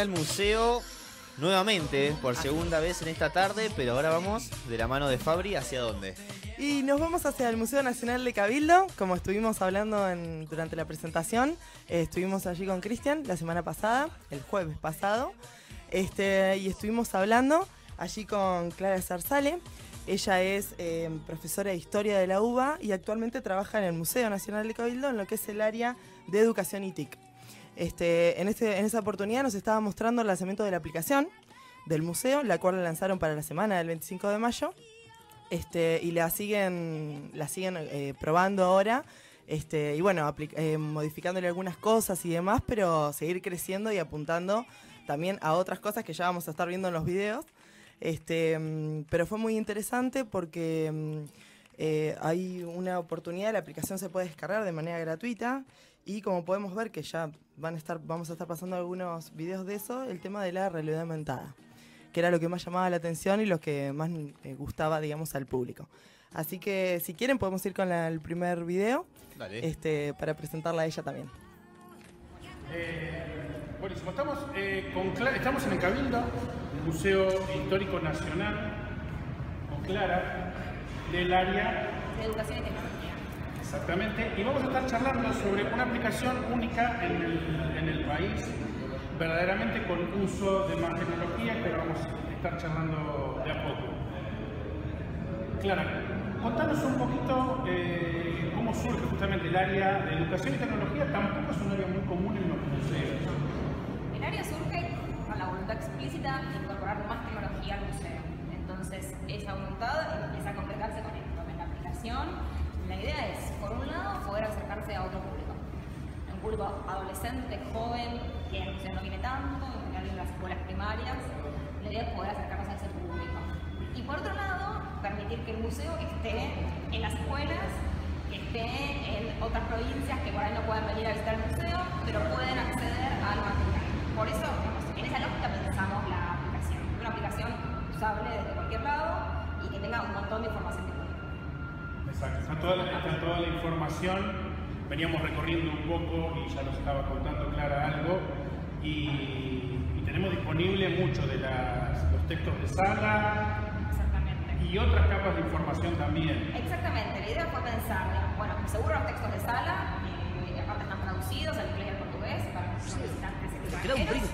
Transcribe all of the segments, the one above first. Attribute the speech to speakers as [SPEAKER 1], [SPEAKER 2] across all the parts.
[SPEAKER 1] Al museo nuevamente, por segunda vez en esta tarde, pero ahora vamos de la mano de Fabri hacia dónde.
[SPEAKER 2] Y nos vamos hacia el Museo Nacional de Cabildo, como estuvimos hablando durante la presentación. eh, estuvimos allí con Cristian la semana pasada, el jueves pasado, este, y estuvimos hablando allí con Clara Zarzale. Ella es eh, profesora de Historia de la UBA y actualmente trabaja en el Museo Nacional de Cabildo en lo que es el área de Educación y TIC. Este, en, este, esa oportunidad nos estaba mostrando el lanzamiento de la aplicación del museo, la cual la lanzaron para la semana del 25 de mayo. Este, y la siguen, eh, probando ahora. Este, y bueno, eh, modificándole algunas cosas y demás, pero seguir creciendo y apuntando también a otras cosas que ya vamos a estar viendo en los videos. Este, mm, pero fue muy interesante porque mm, eh, hay una oportunidad, la aplicación se puede descargar de manera gratuita y como podemos ver que ya van a estar, vamos a estar pasando algunos videos de eso, el tema de la realidad aumentada, que era lo que más llamaba la atención y lo que más eh, gustaba, digamos, al público. Así que si quieren podemos ir con la- el primer video
[SPEAKER 1] Dale.
[SPEAKER 2] este, para presentarla a ella también.
[SPEAKER 3] Eh, buenísimo, estamos, eh, con Cla- estamos en el Cabildo, el Museo Histórico Nacional, con Clara, del área
[SPEAKER 4] de educación y tecnología.
[SPEAKER 3] Exactamente, y vamos a estar charlando sobre una aplicación única en el, el país, verdaderamente con uso de más tecnología, pero vamos a estar charlando de a poco. Clara, contanos un poquito eh, cómo surge justamente el área de educación y tecnología, tampoco es un área muy común en los museos.
[SPEAKER 4] El área surge con la voluntad explícita de incorporar más tecnología al museo. Entonces, esa voluntad empieza a concretarse con esto, en la aplicación. La idea es, por un lado, poder acercarse a otro público. Un público adolescente, joven, que el museo no viene tanto, en general en las escuelas primarias. La idea es poder acercarnos a ese público. Y por otro lado, permitir que el museo esté en las escuelas, que esté en otras provincias que por ahí no pueden venir a visitar el museo, pero pueden acceder al material. Por eso, en esa lógica pensamos la aplicación. Una aplicación usable desde cualquier lado y que tenga un montón de información.
[SPEAKER 3] Exacto, está toda, la, está toda la información, veníamos recorriendo un poco y ya nos estaba contando Clara algo, y, y tenemos disponible mucho de las- los textos de sala
[SPEAKER 4] Exactamente.
[SPEAKER 3] y otras capas de información también.
[SPEAKER 4] Exactamente, la idea fue pensar, bueno, seguro los textos de sala, aparte están traducidos al inglés y al portugués para los visitantes extranjeros.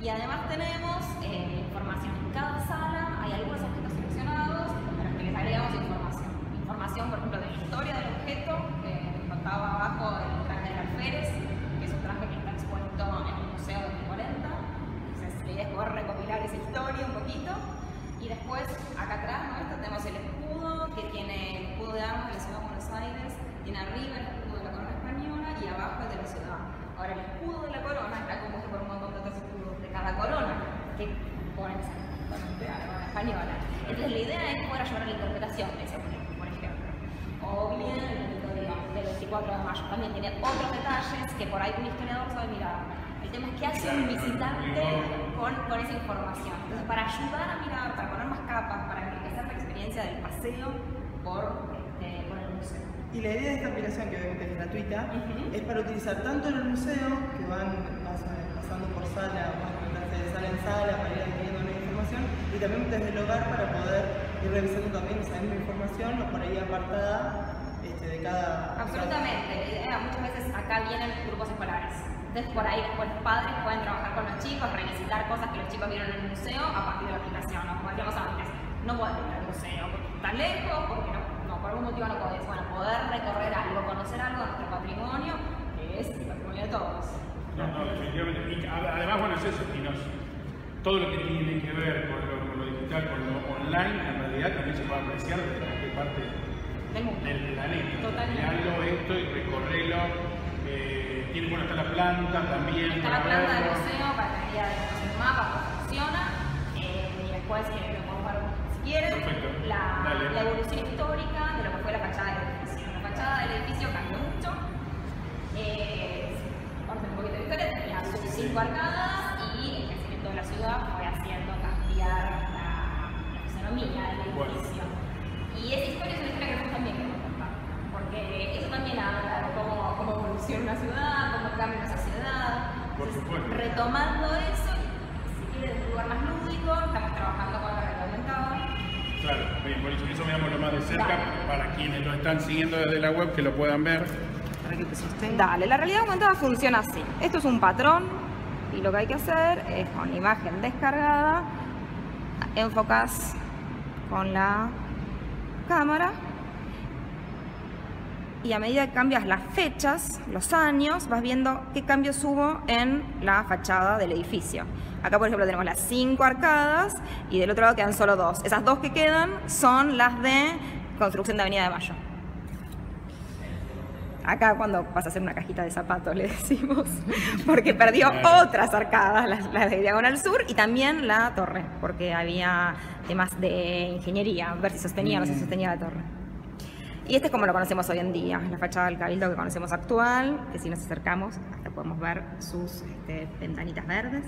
[SPEAKER 4] Y además tenemos eh, información. En cada sala hay algunos objetos seleccionados los que les agregamos. Información, por ejemplo, de la historia del objeto, que contaba abajo el traje del alférez, que es un traje que está expuesto en el Museo de 40. Entonces, la idea es poder recopilar esa historia un poquito. Y después, acá atrás nuestro tenemos el escudo, que tiene el escudo de armas de la ciudad de Buenos Aires, tiene arriba el escudo de la corona española y abajo el de la ciudad. Ahora, el escudo de la corona está compuesto por un montón de otros escudos de cada corona, que ponen esa de corona española. Entonces, la idea es poder ayudar a la interpretación de por ejemplo. O bien el grito de- del 24 de mayo también tiene otros detalles que por ahí un historiador sabe mirar. El tema es qué hace un visitante con, con esa información. Entonces, para ayudar a mirar, para poner más capas, para enriquecer la experiencia del paseo por, este, por el museo.
[SPEAKER 2] Y la idea de esta aplicación, que obviamente es gratuita,
[SPEAKER 4] Ujú.
[SPEAKER 2] es para utilizar tanto en el museo, que van pas- pasando por sala, van a de sala en sala para ir adquiriendo y también desde el hogar para poder ir revisando también esa misma información, o por ahí apartada este, de cada...
[SPEAKER 4] Absolutamente. La idea, muchas veces acá vienen grupos escolares. Entonces, por ahí después los padres pueden trabajar con los chicos, revisitar cosas que los chicos vieron en el museo a partir de la aplicación. ¿no? Como decíamos antes, no podés ir al museo porque está lejos, porque no, no, por algún motivo no podés. Bueno, poder recorrer algo, conocer algo de nuestro patrimonio, que es el patrimonio de todos.
[SPEAKER 3] No, no, definitivamente. Y además, bueno, es eso, y nos- todo lo que tiene que ver con lo, con lo digital, con lo online, en realidad también se puede apreciar desde cualquier parte
[SPEAKER 4] Del mundo.
[SPEAKER 3] del planeta.
[SPEAKER 4] Totalmente.
[SPEAKER 3] Esto y recorrerlo. Eh, tiene, bueno, está la planta también.
[SPEAKER 4] Está la planta del museo para que idea de el mapa, cómo funciona, eh, y después eh, lo podemos ver si quieren, la, evolución histórica de lo que fue la fachada del edificio. La fachada del edificio cambió mucho. Eh, un poquito de historia, tenía sus cinco arcadas y el crecimiento de la ciudad fue haciendo cambiar la, la fisonomía del
[SPEAKER 3] Bueno.
[SPEAKER 4] edificio. Y esa historia es una historia que nosotros también queremos contar, porque eso también habla de cómo, cómo evoluciona una ciudad, cómo cambia una sociedad,
[SPEAKER 3] Por supuesto.
[SPEAKER 4] Retomando eso, y si quieres un lugar más lúdico, estamos trabajando con la realidad aumentada.
[SPEAKER 3] Claro, bien, por eso, eso veámoslo más de cerca
[SPEAKER 4] Dale.
[SPEAKER 3] para quienes lo están siguiendo desde la web que lo puedan ver.
[SPEAKER 2] Para que te sostenga.
[SPEAKER 4] Dale, la realidad aumentada funciona así. Esto es un patrón y lo que hay que hacer es con la imagen descargada, enfocas con la cámara y a medida que cambias las fechas, los años, vas viendo qué cambios hubo en la fachada del edificio. Acá, por ejemplo, tenemos las cinco arcadas y del otro lado quedan solo dos. Esas dos que quedan son las de construcción de Avenida de Mayo. Acá cuando vas a hacer una cajita de zapatos le decimos, porque perdió otras arcadas, las, las de Diagonal Sur y también la torre, porque había temas de ingeniería, ver si sostenía o no se sostenía la torre. Y este es como lo conocemos hoy en día, la fachada del cabildo que conocemos actual, que si nos acercamos hasta podemos ver sus este, ventanitas verdes,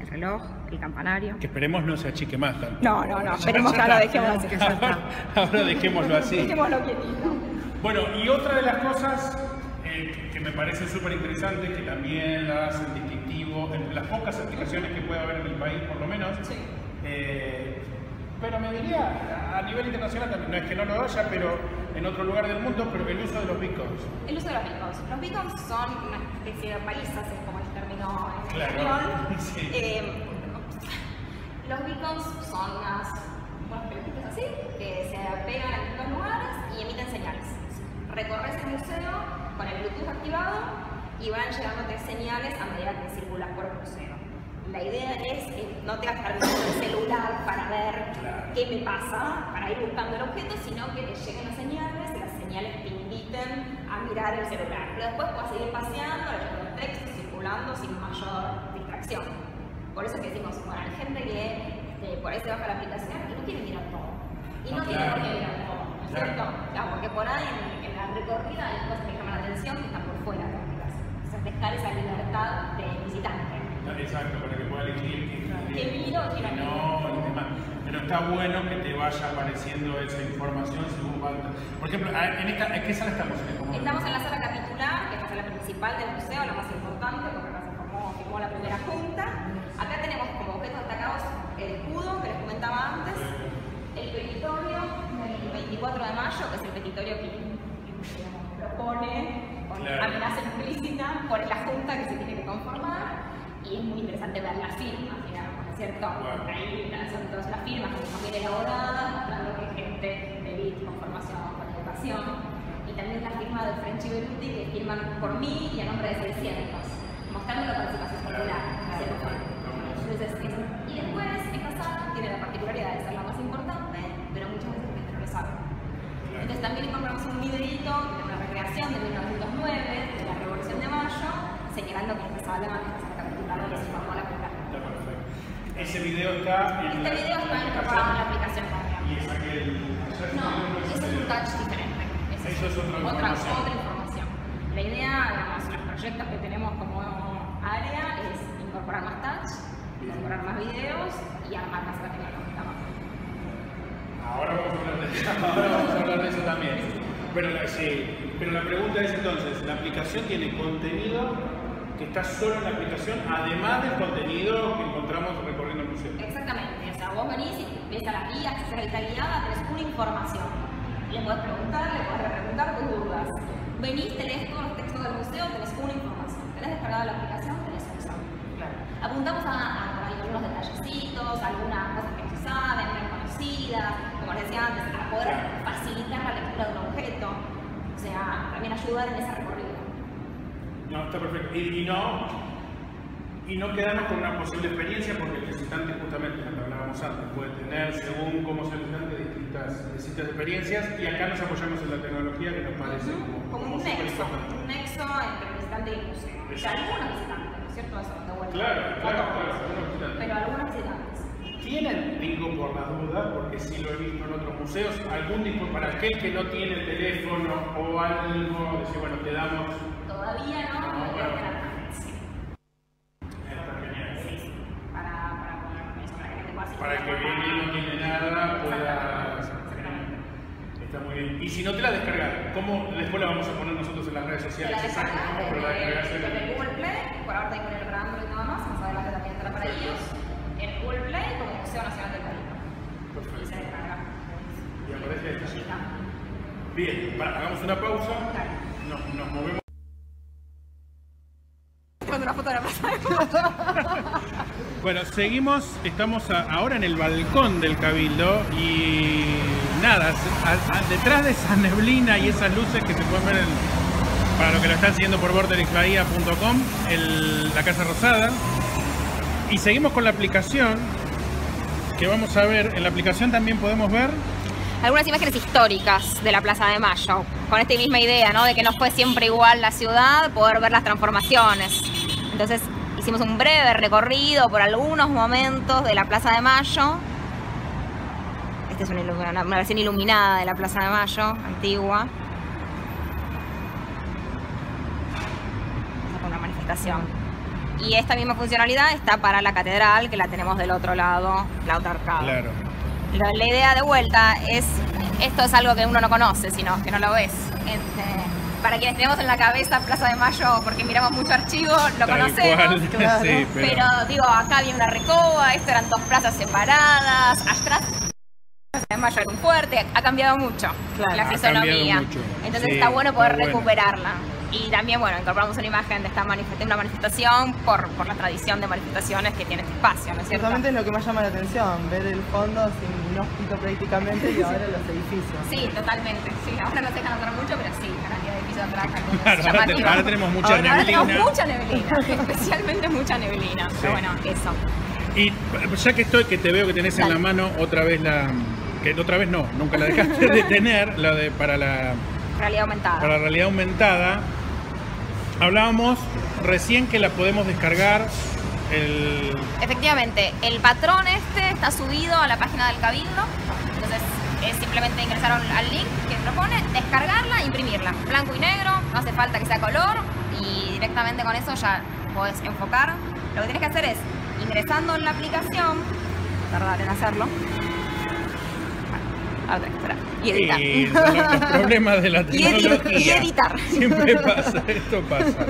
[SPEAKER 4] el reloj, el campanario.
[SPEAKER 3] Que esperemos no se achique más tampoco.
[SPEAKER 4] No, no, no, esperemos que ahora dejémoslo así.
[SPEAKER 3] Ahora, ahora dejémoslo así.
[SPEAKER 4] Dejémoslo quietito.
[SPEAKER 3] Bueno, y otra de las cosas eh, que me parece súper interesante, que también la hacen distintivo, entre las pocas aplicaciones que puede haber en el país, por lo menos, eh, pero me diría, a nivel internacional también, no es que no lo haya, pero en otro lugar del mundo, pero el uso de los beacons.
[SPEAKER 4] El uso de los beacons. Los beacons son una especie de palizas, es como el término en
[SPEAKER 3] Claro,
[SPEAKER 4] español.
[SPEAKER 3] sí.
[SPEAKER 4] Eh, los beacons son unas, unos pelotitos así que se pegan en distintos lugares. Recorres el museo con el Bluetooth activado y van llegándote señales a medida que circulas por el museo. La idea es que no tengas que el celular para ver qué me pasa, para ir buscando el objeto, sino que te lleguen las señales y las señales te inviten a mirar el celular. Pero después puedas seguir paseando, leyendo el texto, circulando sin mayor distracción. Por eso que decimos, bueno, hay gente que este, por ahí se baja la aplicación y no quiere mirar todo. Y no,
[SPEAKER 3] No,
[SPEAKER 4] tiene
[SPEAKER 3] claro.
[SPEAKER 4] por qué mirar todo, ¿no es
[SPEAKER 3] Claro.
[SPEAKER 4] Cierto? Claro, porque por ahí en, en la recorrida hay cosas que llaman la atención que están por fuera de la aplicación. Entonces dejar esa libertad de visitante.
[SPEAKER 3] Exacto, para que pueda elegir qué
[SPEAKER 4] ¿Qué miro?
[SPEAKER 3] qué
[SPEAKER 4] ¿Qué no
[SPEAKER 3] no, y demás. Pero está bueno que te vaya apareciendo esa información según va. Por ejemplo, en esta, ¿en qué sala estamos? ¿Cómo-
[SPEAKER 4] Estamos en la sala capitular, que es la sala principal del museo, la más importante, porque acá se formó, firmó la primera junta. Acá tenemos como objetos destacados el 4 de mayo, que es el petitorio que, digamos, propone con
[SPEAKER 3] claro.
[SPEAKER 4] amenaza implícita por la Junta que se tiene que conformar, y es muy interesante ver las firmas, digamos, ¿no es cierto? Ahí son todas las firmas que son bien elaboradas, mostrando que gente de BIT con formación, con educación, y también la firma de French y que firman por mí y a nombre de 600, mostrando la participación popular. Claro. Entonces, y después, esta sala tiene la particularidad de ser la más importante, pero muchas veces entonces también incorporamos un videito de una recreación de 1909, de la Revolución de Mayo, señalando que esta sala, esta sala capitular donde se formó la primera.
[SPEAKER 3] Ese video está en
[SPEAKER 4] Este
[SPEAKER 3] la-
[SPEAKER 4] video está
[SPEAKER 3] la
[SPEAKER 4] incorporado en la aplicación también.
[SPEAKER 3] Y es aquel.
[SPEAKER 4] No, eso es un touch diferente. Eso,
[SPEAKER 3] Eso es otra
[SPEAKER 4] otra,
[SPEAKER 3] información.
[SPEAKER 4] otra información. La idea, digamos, los proyectos que tenemos como área es incorporar más touch, incorporar más videos y armar más la tecnológica más.
[SPEAKER 3] Ahora vamos a hablar de eso, ahora vamos a hablar de eso también. Pero la, sí, pero la pregunta es entonces, ¿la aplicación tiene contenido que está solo en la aplicación, además del contenido que encontramos recorriendo el museo?
[SPEAKER 4] Exactamente, o sea, vos venís y ves a las guías, que la guiada, tenés una información. Le podés preguntar, le podés preguntar tus dudas. Venís, tenés todos los textos del museo, tenés una información. Tenés descargada la aplicación, tenés un examen. Apuntamos a, a algunos detallecitos, algunas cosas que no se saben, no conocidas, como les decía antes, a poder facilitar la lectura de un objeto. O sea, también ayudar en ese recorrido.
[SPEAKER 3] No, está perfecto. Y, y no, y no quedarnos con una posible experiencia, porque el visitante, justamente lo que hablábamos antes, puede tener, según cómo sea el visitante, distintas, distintas experiencias. Y acá nos apoyamos en la tecnología que nos parece como,
[SPEAKER 4] Como un nexo, un nexo entre el visitante y el museo. O sea, algunos visitantes, ¿no es cierto? Eso de vuelta.
[SPEAKER 3] Claro, claro, claro.
[SPEAKER 4] Pero algunos visitantes.
[SPEAKER 3] ¿Tienen, digo por las dudas, porque sí lo he visto en otros museos, algún tipo para aquel que no tiene el teléfono o algo, decir, bueno, te damos.
[SPEAKER 4] Todavía no,
[SPEAKER 3] No,
[SPEAKER 4] pero
[SPEAKER 3] bueno.
[SPEAKER 4] la.
[SPEAKER 3] Está genial.
[SPEAKER 4] Sí, sí. Para, para para la
[SPEAKER 3] Para el que viene y no tiene nada, pueda. Está muy bien. Y si no te la descargas, ¿cómo después la vamos a poner nosotros en las redes sociales?
[SPEAKER 4] la
[SPEAKER 3] Exacto, ¿cómo? Pero la descargas en el-
[SPEAKER 4] Google Play, por ahora está
[SPEAKER 3] Museo Nacional del País. Perfecto. Bien,
[SPEAKER 4] hagamos una pausa. Nos, movemos.
[SPEAKER 3] Bueno, seguimos, estamos ahora en el balcón del Cabildo y nada, detrás de esa neblina y esas luces que se pueden ver en, para los que lo están siguiendo por borderixbahía.com, la Casa Rosada. Y seguimos con la aplicación que vamos a ver. En la aplicación también podemos ver
[SPEAKER 4] algunas imágenes históricas de la Plaza de Mayo, con esta misma idea, ¿no? De que no fue siempre igual la ciudad, poder ver las transformaciones. Entonces hicimos un breve recorrido por algunos momentos de la Plaza de Mayo. Esta es una, versión iluminada de la Plaza de Mayo, antigua. Fue una manifestación. Y esta misma funcionalidad está para la catedral, que la tenemos del otro lado, la otra arcada.
[SPEAKER 3] Claro.
[SPEAKER 4] La, la idea de vuelta es, esto es algo que uno no conoce, sino que no lo ves. Este, para quienes tenemos en la cabeza Plaza de Mayo, porque miramos mucho archivo, lo
[SPEAKER 3] Tal
[SPEAKER 4] conocemos.
[SPEAKER 3] cual,
[SPEAKER 2] claro.
[SPEAKER 3] sí, pero,
[SPEAKER 4] Pero digo, acá había una recoba, esto eran dos plazas separadas, atrás Plaza de Mayo era un fuerte, ha cambiado mucho
[SPEAKER 2] Claro.
[SPEAKER 4] la fisonomía.
[SPEAKER 3] mucho.
[SPEAKER 4] Entonces
[SPEAKER 3] Sí,
[SPEAKER 4] está bueno poder
[SPEAKER 3] está bueno.
[SPEAKER 4] Y también, bueno, incorporamos una imagen de esta manifest- una manifestación por, por la tradición de manifestaciones que tiene este espacio, ¿no es cierto?
[SPEAKER 2] Justamente es lo que más llama la atención, ver el fondo sin inhóspito prácticamente y ahora los edificios.
[SPEAKER 4] Sí, totalmente. Sí, ahora no se dejan notar mucho, pero sí, la cantidad de edificios atrás
[SPEAKER 3] Claro, ahora, te-
[SPEAKER 4] llamativos.
[SPEAKER 3] ahora tenemos mucha
[SPEAKER 2] Ahora-
[SPEAKER 4] Ahora
[SPEAKER 3] neblina.
[SPEAKER 4] tenemos mucha neblina, especialmente mucha neblina.
[SPEAKER 3] Sí.
[SPEAKER 4] Pero bueno, eso.
[SPEAKER 3] Y ya que estoy, que te veo que tenés en la mano otra vez la. Que otra vez no, nunca la dejaste de tener, la de para la,
[SPEAKER 4] Realidad aumentada.
[SPEAKER 3] para la realidad aumentada. Hablábamos recién que la podemos descargar. El,
[SPEAKER 4] Efectivamente, el patrón este está subido a la página del Cabildo. Entonces, es simplemente ingresar al link que propone, descargarla e imprimirla. Blanco y negro, no hace falta que sea color y directamente con eso ya podés enfocar. Lo que tienes que hacer es, ingresando en la aplicación, tardar en hacerlo. Bueno, otra, espera. Y editar.
[SPEAKER 3] y los, los problemas de la tecnología.
[SPEAKER 4] y editar.
[SPEAKER 3] Siempre pasa, esto pasa.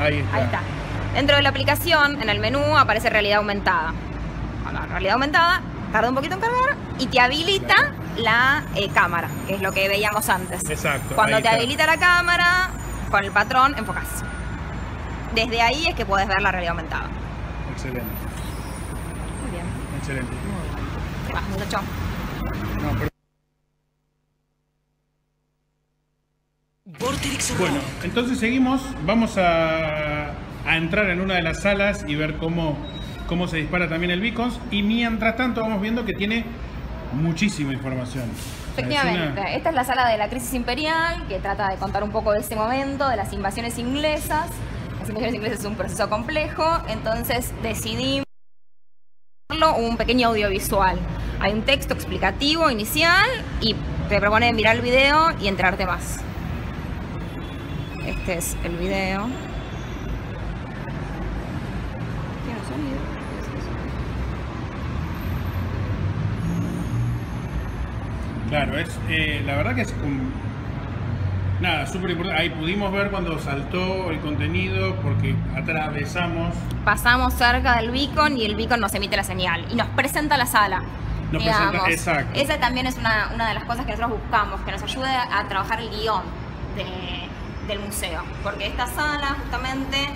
[SPEAKER 3] Ahí está.
[SPEAKER 4] Ahí está. Dentro de la aplicación, en el menú, aparece realidad aumentada. Bueno, realidad aumentada, tarda un poquito en cargar y te habilita la eh, cámara, que es lo que veíamos antes.
[SPEAKER 3] Exacto,
[SPEAKER 4] Cuando te
[SPEAKER 3] está.
[SPEAKER 4] habilita la cámara, con el patrón enfocas. Desde ahí es que puedes ver la realidad aumentada.
[SPEAKER 3] Excelente,
[SPEAKER 4] Muy bien.
[SPEAKER 3] excelente.
[SPEAKER 4] ¿Qué más, muchacho?
[SPEAKER 3] No, pero- Bueno, entonces seguimos. Vamos a, a entrar en una de las salas y ver cómo, cómo se dispara también el Beacons. Y mientras tanto vamos viendo que tiene muchísima información.
[SPEAKER 4] Efectivamente,
[SPEAKER 3] una-
[SPEAKER 4] esta es la sala de la crisis imperial que trata de contar un poco de este momento, de las invasiones inglesas. Las invasiones inglesas es un proceso complejo, entonces decidimos hacerlo un pequeño audiovisual. Hay un texto explicativo inicial y te propone mirar el video y enterarte más. Este es el video. Tiene un sonido.
[SPEAKER 3] Claro, es eh, la verdad que es un- nada, súper importante. Ahí pudimos ver cuando saltó el contenido porque atravesamos.
[SPEAKER 4] pasamos cerca del beacon y el beacon nos emite la señal y nos presenta la sala.
[SPEAKER 3] Nos
[SPEAKER 4] digamos.
[SPEAKER 3] presenta- exacto.
[SPEAKER 4] Esa también es una, una de las cosas que nosotros buscamos, que nos ayude a trabajar el guion de- del museo. Porque esta sala, justamente,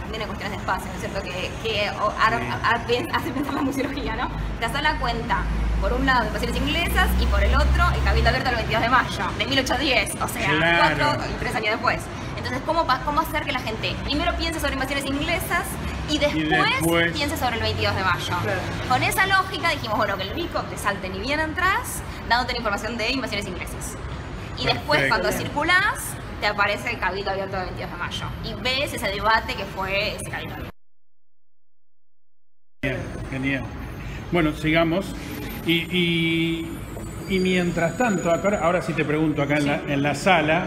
[SPEAKER 4] también hay cuestiones de espacio, ¿no es cierto? Que, que o- ar- ar- hace pensar la museología, ¿no? La sala cuenta, por un lado, invasiones inglesas y por el otro, el Cabildo Abierto el 22 de mayo, de 1810, o sea,
[SPEAKER 3] Claro.
[SPEAKER 4] cuatro y tres años después. Entonces, ¿cómo, ¿cómo hacer que la gente primero piense sobre invasiones inglesas y después,
[SPEAKER 3] después-
[SPEAKER 4] piense sobre el 22 de mayo?
[SPEAKER 2] Claro.
[SPEAKER 4] Con esa lógica dijimos, bueno, que el bico te salte ni bien atrás, dándote la información de invasiones inglesas. Y después,
[SPEAKER 3] Perfecto.
[SPEAKER 4] cuando circulás, te aparece el Cabildo Abierto del 22 de mayo. Y ves ese debate que fue ese Cabildo Abierto.
[SPEAKER 3] Genial, genial. Bueno, sigamos. Y, y- mientras tanto, ahora sí te pregunto acá en, la, en la sala.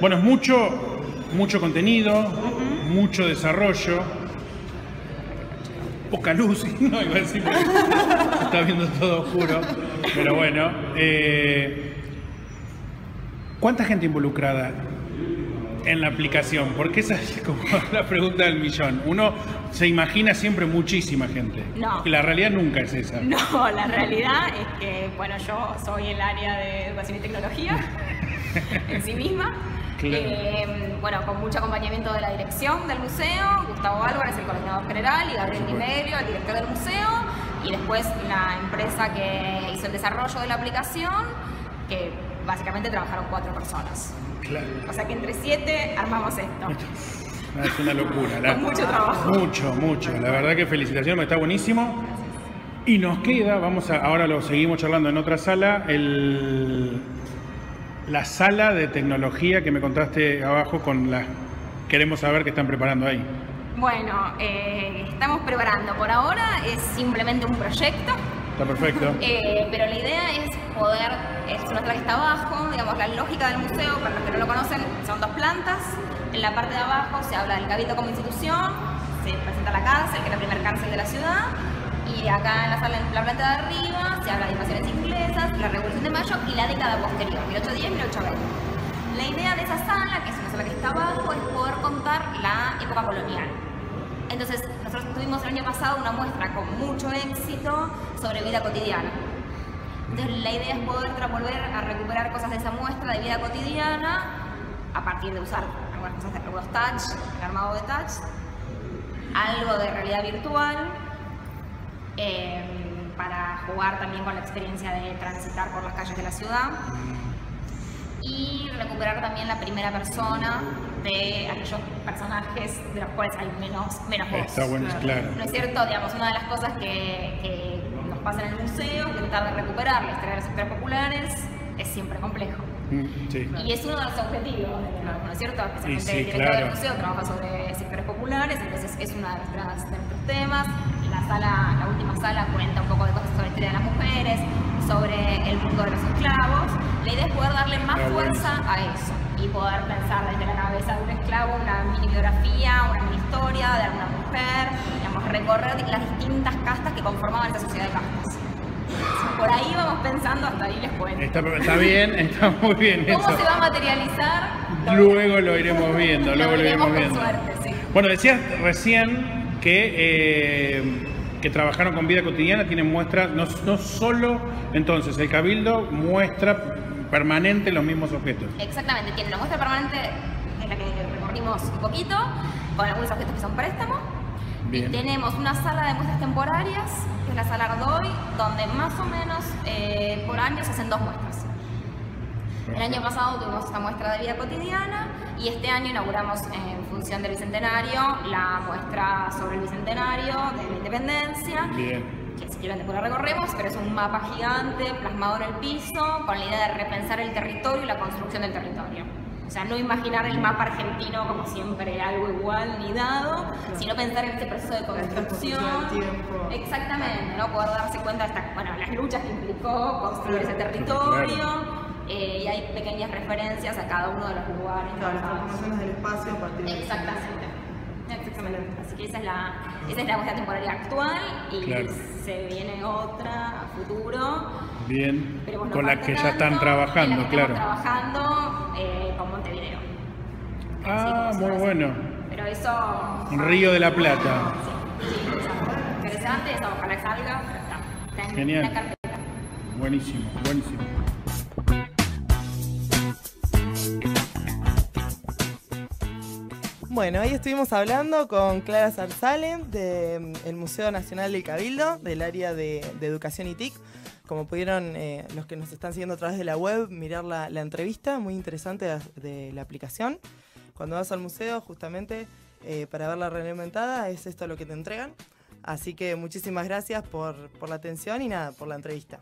[SPEAKER 3] Bueno, es mucho, mucho contenido, mucho desarrollo. Poca luz, no iba a decir está viendo todo oscuro. Pero bueno. eh, ¿Cuánta gente involucrada en la aplicación? Porque esa es como la pregunta del millón. Uno se imagina siempre muchísima gente.
[SPEAKER 4] No.
[SPEAKER 3] Y la realidad nunca es esa.
[SPEAKER 4] No, la realidad es que, bueno, yo soy el área de educación y tecnología en sí misma.
[SPEAKER 3] Claro.
[SPEAKER 4] Eh, bueno, con mucho acompañamiento de la dirección del museo, Gustavo Álvarez, el coordinador general, y Gabriel Tiberio, el director del museo, y después la empresa que hizo el desarrollo de la aplicación, que básicamente trabajaron cuatro personas.
[SPEAKER 3] Claro.
[SPEAKER 4] O sea que entre siete armamos esto.
[SPEAKER 3] No, es una locura. la-
[SPEAKER 4] Con mucho trabajo.
[SPEAKER 3] Mucho, mucho. La verdad que felicitaciones, está buenísimo. Y nos queda, vamos a, ahora lo seguimos charlando en otra sala, el, la sala de tecnología que me contaste abajo con la... Queremos saber qué están preparando ahí.
[SPEAKER 4] Bueno, eh, estamos preparando. Por ahora es simplemente un proyecto.
[SPEAKER 3] Está perfecto.
[SPEAKER 4] Eh, pero la idea es poder, es una sala que está abajo, digamos, la lógica del museo, para los que no lo conocen, son dos plantas. En la parte de abajo se habla del Cabildo como institución, se presenta la cárcel, que es la primera cárcel de la ciudad, y acá en la sala, en la planta de arriba, se habla de invasiones inglesas, la Revolución de Mayo y la década posterior, 1810-1820. La idea de esa sala, que es una sala que está abajo, es poder contar la época colonial. Entonces, nosotros tuvimos el año pasado una muestra con mucho éxito sobre vida cotidiana. Entonces, la idea es poder volver a recuperar cosas de esa muestra de vida cotidiana a partir de usar algunas cosas de algunos touch, el armado de touch, algo de realidad virtual, eh, para jugar también con la experiencia de transitar por las calles de la ciudad y recuperar también la primera persona de aquellos personajes de los cuales hay menos, menos voz.
[SPEAKER 3] Está bueno, claro.
[SPEAKER 4] ¿No es cierto? Digamos, una de las cosas que, pasa en el museo, intentar de recuperar la historia de sectores populares, es siempre complejo.
[SPEAKER 3] Mm, Sí.
[SPEAKER 4] Y es uno de los objetivos, ¿no es cierto? Especialmente
[SPEAKER 3] sí,
[SPEAKER 4] el director
[SPEAKER 3] claro.
[SPEAKER 4] del museo trabaja sobre sectores populares, entonces es uno de, nuestras- de nuestros temas. La sala, la última sala cuenta un poco de cosas sobre la historia de las mujeres, sobre el mundo de los esclavos. La idea es poder darle más
[SPEAKER 3] bueno.
[SPEAKER 4] fuerza a eso y poder pensar desde la cabeza de un esclavo una mini biografía, una mini historia de alguna mujer, recorrer las distintas castas que conformaban esa sociedad de castas. Por ahí vamos pensando, hasta ahí les cuento.
[SPEAKER 3] Está, está bien, está muy bien
[SPEAKER 4] ¿Cómo
[SPEAKER 3] eso.
[SPEAKER 4] se va a materializar?
[SPEAKER 3] Luego lo iremos viendo, luego lo iremos viendo.
[SPEAKER 4] suerte, sí.
[SPEAKER 3] Bueno, decías recién que, eh, que trabajaron con vida cotidiana, tienen muestras, no, no solo entonces el Cabildo muestra permanente los mismos objetos.
[SPEAKER 4] Exactamente, tiene una muestra permanente en la que recorrimos un poquito, con algunos objetos que son préstamos.
[SPEAKER 3] Bien.
[SPEAKER 4] Tenemos una sala de muestras temporarias, que es la sala Ardoy, donde más o menos eh, por año se hacen dos muestras. El año pasado tuvimos esta muestra de vida cotidiana y este año inauguramos en función del Bicentenario la muestra sobre el Bicentenario de la Independencia.
[SPEAKER 3] Bien.
[SPEAKER 4] que si quieren después la recorremos, pero es un mapa gigante plasmado en el piso con la idea de repensar el territorio y la construcción del territorio. O sea, no imaginar el mapa argentino como siempre algo igual ni dado, sino pensar en este proceso de construcción. Exactamente, ¿no? Poder darse cuenta de esta- bueno, las luchas que implicó construir ese territorio. eh, y hay pequeñas referencias a cada uno de los lugares.
[SPEAKER 2] Claro, las transformaciones del espacio a partir de
[SPEAKER 4] Exactamente. Exactamente. Así que esa es la, esa es la temporaria actual y
[SPEAKER 3] Claro.
[SPEAKER 4] se viene otra a futuro.
[SPEAKER 3] Bien.
[SPEAKER 4] No
[SPEAKER 3] Con la que ya están trabajando,
[SPEAKER 4] en la que
[SPEAKER 3] claro.
[SPEAKER 4] Trabajando eh, con Montevideo.
[SPEAKER 3] Ah,
[SPEAKER 4] Sí,
[SPEAKER 3] muy bueno.
[SPEAKER 4] Pero eso.
[SPEAKER 3] Río de la Plata.
[SPEAKER 4] Sí, sí. Interesante, eso ojalá salga, pero está. Está en
[SPEAKER 3] Genial. Buenísimo, buenísimo.
[SPEAKER 2] Bueno, hoy estuvimos hablando con Clara Zarzale del Museo Nacional del Cabildo, del área de, de Educación y TIC. Como pudieron eh, los que nos están siguiendo a través de la web mirar la, la entrevista, muy interesante de, de la aplicación. Cuando vas al museo, justamente eh, para ver la reglamentada, es esto lo que te entregan. Así que muchísimas gracias por, por la atención y nada, por la entrevista.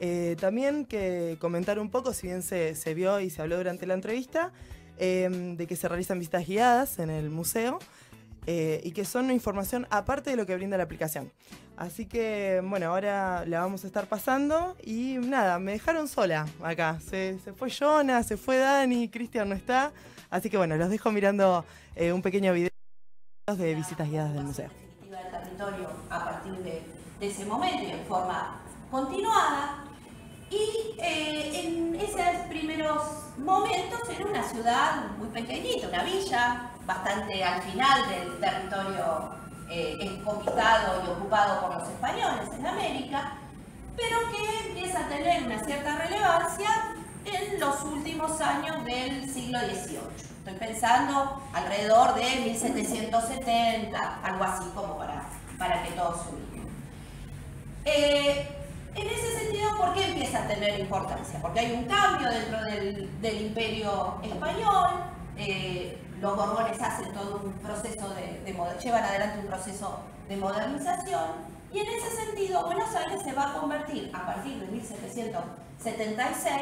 [SPEAKER 2] Eh, también que comentar un poco, si bien se, se vio y se habló durante la entrevista, eh, de que se realizan visitas guiadas en el museo eh, y que son información aparte de lo que brinda la aplicación. Así que, bueno, ahora la vamos a estar pasando y nada, me dejaron sola acá. Se, se fue Jonah, se fue Dani, Cristian no está. Así que, bueno, los dejo mirando eh, un pequeño video de visitas guiadas del museo.
[SPEAKER 5] del territorio a partir de, de ese momento y en forma continuada. Y eh, en esos primeros momentos era una ciudad muy pequeñita, una villa, bastante al final del territorio eh, y ocupado por los españoles en América, pero que empieza a tener una cierta relevancia en los últimos años del siglo XVIII. Estoy pensando alrededor de 1770, algo así como para, para que todos se en ese sentido, ¿por qué empieza a tener importancia? Porque hay un cambio dentro del, imperio español, eh, los borbones hacen todo un proceso de, de, llevan adelante un proceso de modernización y en ese sentido Buenos Aires se va a convertir a partir de 1776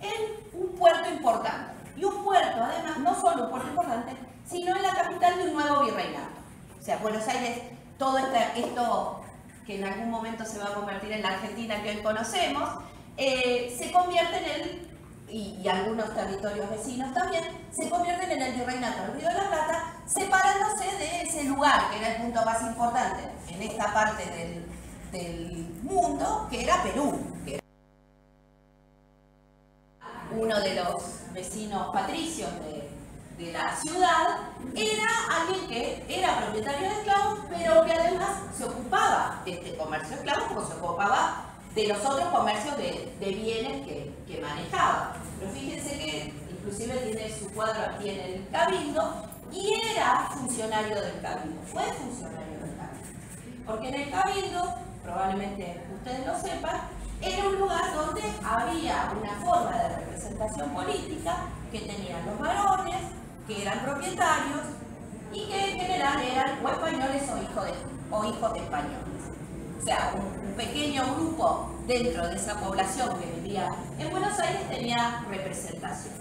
[SPEAKER 5] en un puerto importante. Y un puerto, además, no solo un puerto importante, sino en la capital de un nuevo virreinato. O sea, Buenos Aires, todo esto que en algún momento se va a convertir en la Argentina que hoy conocemos, eh, se convierte en el, y, algunos territorios vecinos también, se convierten en el virreinato del Río de la Plata, separándose de ese lugar que era el punto más importante en esta parte del, mundo, que era Perú, uno de los vecinos patricios de, la ciudad, era propietario de esclavos, pero que además se ocupaba de este comercio de esclavos, porque se ocupaba de los otros comercios de, bienes que, manejaba. Pero fíjense que inclusive tiene su cuadro aquí en el Cabildo, y era funcionario del Cabildo, fue funcionario del Cabildo. Porque en el Cabildo, probablemente ustedes lo sepan, era un lugar donde había una forma de representación política que tenían los varones, que eran propietarios y que en general eran o españoles o, hijos de, o hijos de españoles. O sea, un, pequeño grupo dentro de esa población que vivía en Buenos Aires tenía representación.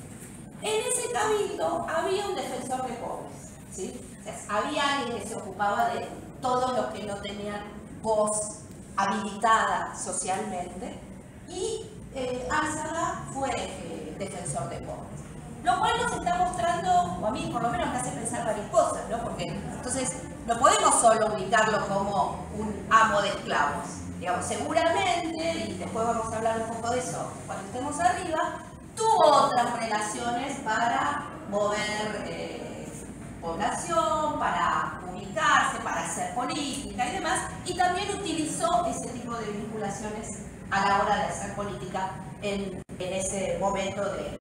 [SPEAKER 5] En ese cabildo había un defensor de pobres, ¿sí? había alguien que se ocupaba de todos los que no tenían voz habilitada socialmente y eh, fue eh, defensor de pobres. Lo cual nos está mostrando, o a mí por lo menos me hace pensar varias cosas, ¿no? Porque entonces no podemos solo ubicarlo como un amo de esclavos. Digamos, seguramente, y después vamos a hablar un poco de eso cuando estemos arriba, tuvo otras relaciones para mover eh, población, para ubicarse, para hacer política y demás, y también utilizó ese tipo de vinculaciones a la hora de hacer política en, en ese momento de,